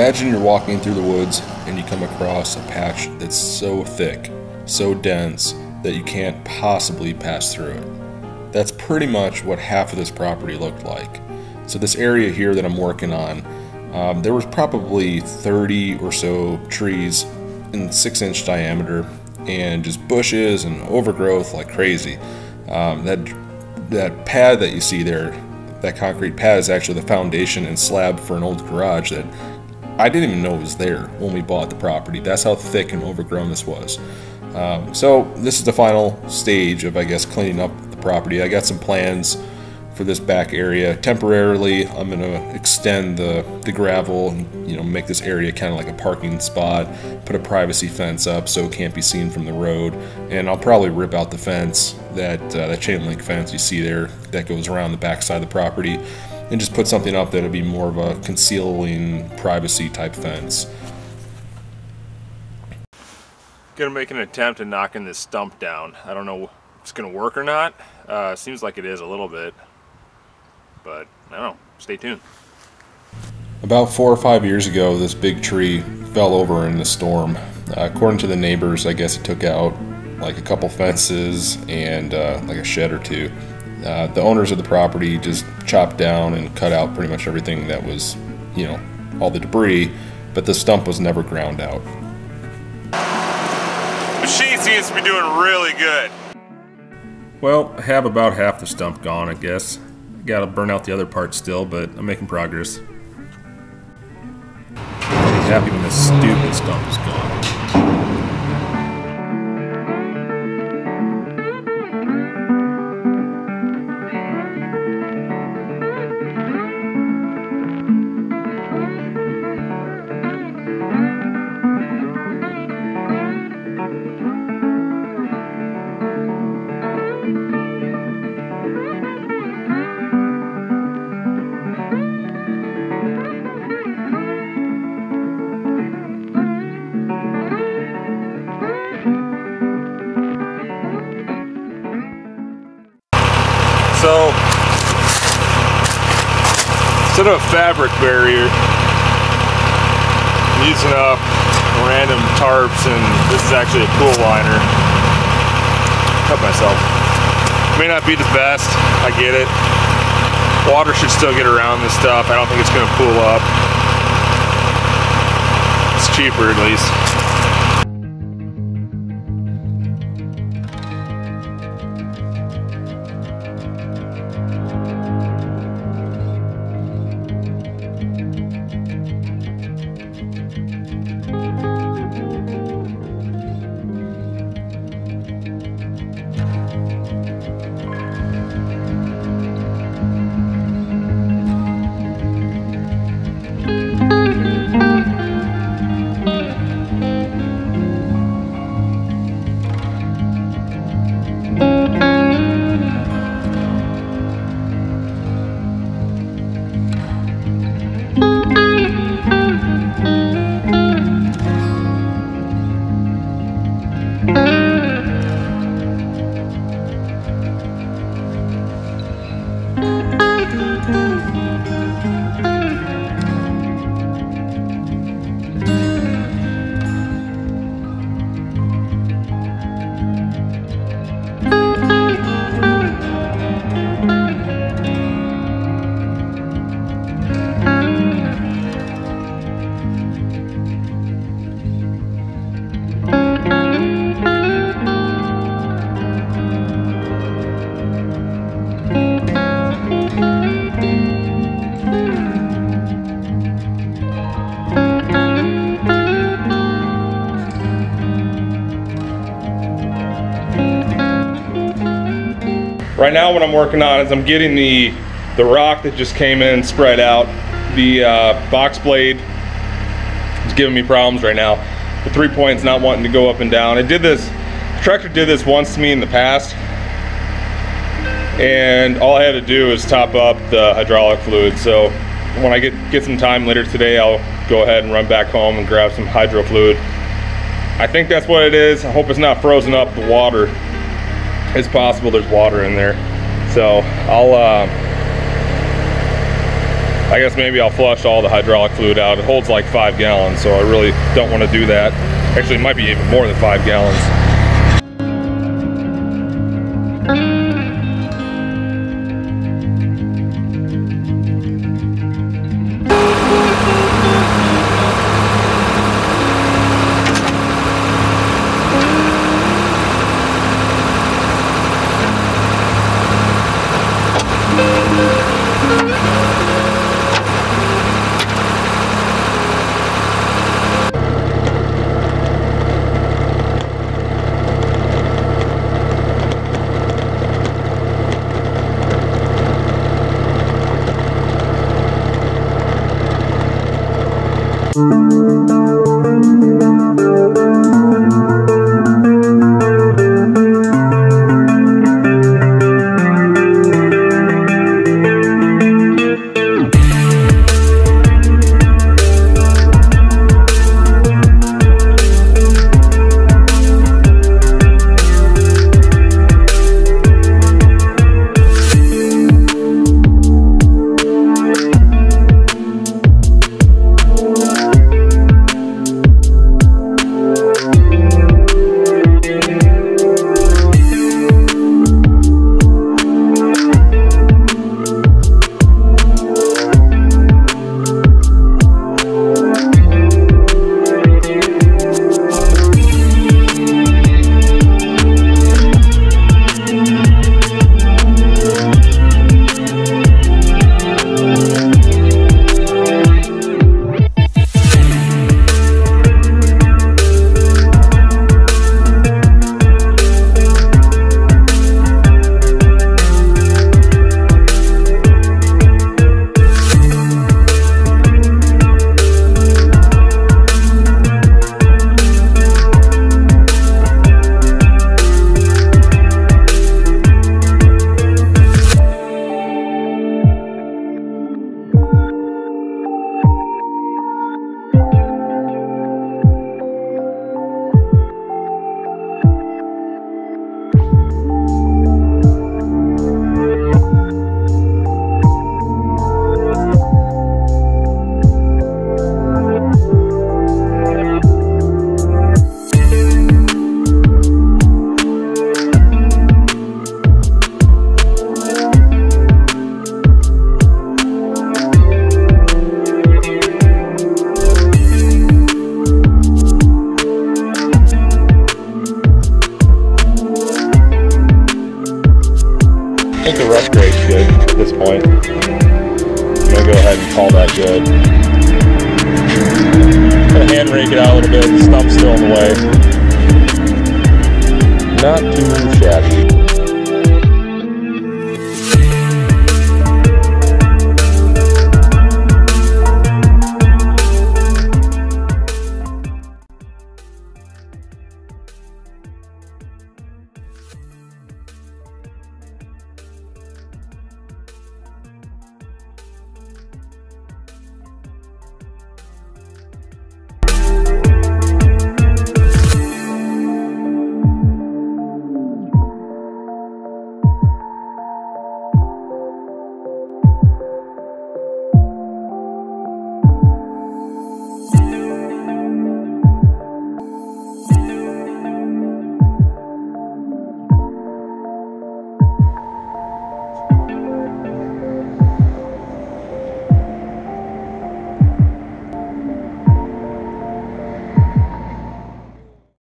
Imagine you're walking through the woods and you come across a patch that's so thick, so dense, that you can't possibly pass through it. That's pretty much what half of this property looked like. So this area here that I'm working on, um, there was probably 30 or so trees in six inch diameter and just bushes and overgrowth like crazy. Um, that that pad that you see there, that concrete pad is actually the foundation and slab for an old garage that I didn't even know it was there when we bought the property. That's how thick and overgrown this was. Um, so this is the final stage of, I guess, cleaning up the property. I got some plans for this back area. Temporarily, I'm going to extend the, the gravel and you know make this area kind of like a parking spot, put a privacy fence up so it can't be seen from the road, and I'll probably rip out the fence, that, uh, that chain link fence you see there that goes around the back side of the property, and just put something up that'll be more of a concealing privacy type fence. Gonna make an attempt at knocking this stump down. I don't know if it's gonna work or not. Uh, seems like it is a little bit but I don't know. Stay tuned. About four or five years ago, this big tree fell over in the storm. Uh, according to the neighbors, I guess it took out like a couple fences and uh, like a shed or two. Uh, the owners of the property just chopped down and cut out pretty much everything that was, you know, all the debris, but the stump was never ground out. Machine seems to be doing really good. Well, I have about half the stump gone, I guess. Gotta burn out the other part still, but I'm making progress. I'll be happy when this stupid stump is gone. So, instead of a fabric barrier, I'm using up random tarps and this is actually a pool liner. Cut myself. May not be the best, I get it. Water should still get around this stuff. I don't think it's gonna pool up. It's cheaper at least. Right now what I'm working on is I'm getting the, the rock that just came in spread out. The uh, box blade is giving me problems right now. The three point's not wanting to go up and down. I did this, tractor did this once to me in the past. And all I had to do is top up the hydraulic fluid. So when I get, get some time later today, I'll go ahead and run back home and grab some hydro fluid. I think that's what it is. I hope it's not frozen up the water it's possible there's water in there. So I'll uh, I guess maybe I'll flush all the hydraulic fluid out. It holds like five gallons, so I really don't want to do that. Actually, it might be even more than five gallons. I think the rust grade's good at this point. I'm gonna go ahead and call that good. Gonna hand rake it out a little bit, the stump's still in the way. Not too shabby.